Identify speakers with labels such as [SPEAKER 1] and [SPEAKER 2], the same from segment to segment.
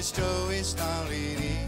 [SPEAKER 1] Toy Story story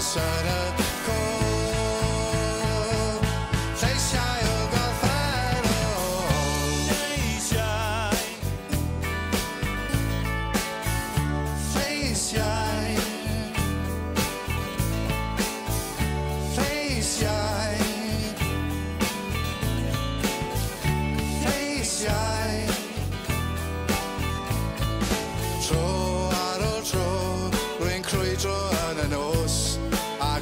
[SPEAKER 1] I of the coast.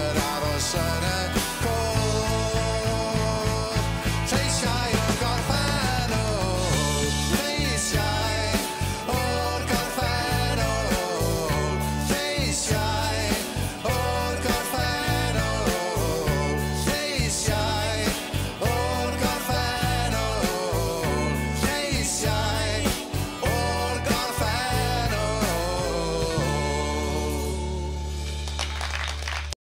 [SPEAKER 1] but all of a it.